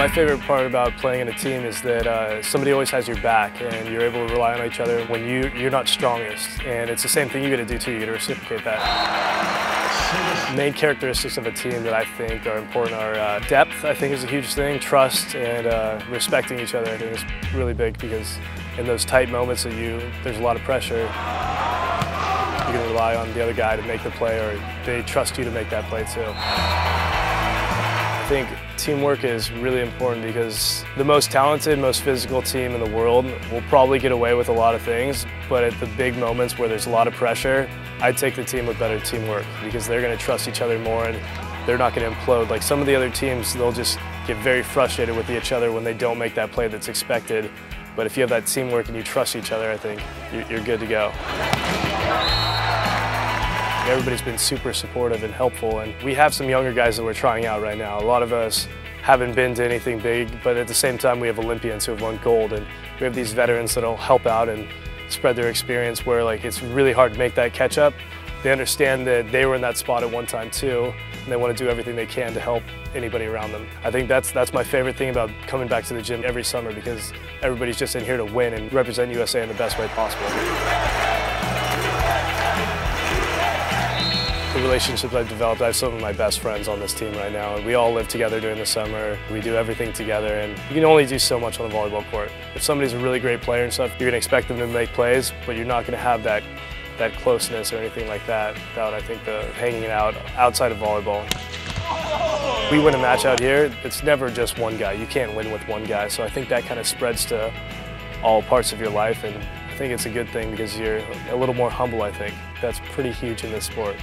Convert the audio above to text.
My favorite part about playing in a team is that uh, somebody always has your back and you're able to rely on each other when you, you're not strongest. And it's the same thing you got to do too, you got to reciprocate that. Main characteristics of a team that I think are important are uh, depth, I think is a huge thing, trust and uh, respecting each other I think is really big because in those tight moments that you, there's a lot of pressure, you can rely on the other guy to make the play or they trust you to make that play too. I think teamwork is really important because the most talented, most physical team in the world will probably get away with a lot of things, but at the big moments where there's a lot of pressure, I'd take the team with better teamwork because they're going to trust each other more and they're not going to implode. Like some of the other teams, they'll just get very frustrated with each other when they don't make that play that's expected. But if you have that teamwork and you trust each other, I think you're good to go. Everybody's been super supportive and helpful, and we have some younger guys that we're trying out right now. A lot of us haven't been to anything big, but at the same time we have Olympians who have won gold, and we have these veterans that'll help out and spread their experience where like it's really hard to make that catch up. They understand that they were in that spot at one time too, and they want to do everything they can to help anybody around them. I think that's that's my favorite thing about coming back to the gym every summer because everybody's just in here to win and represent USA in the best way possible. The relationships I've developed, I have some of my best friends on this team right now. We all live together during the summer. We do everything together and you can only do so much on the volleyball court. If somebody's a really great player and stuff, you're going to expect them to make plays, but you're not going to have that that closeness or anything like that without, I think, the hanging out outside of volleyball. We win a match out here, it's never just one guy. You can't win with one guy, so I think that kind of spreads to all parts of your life, and I think it's a good thing because you're a little more humble, I think. That's pretty huge in this sport.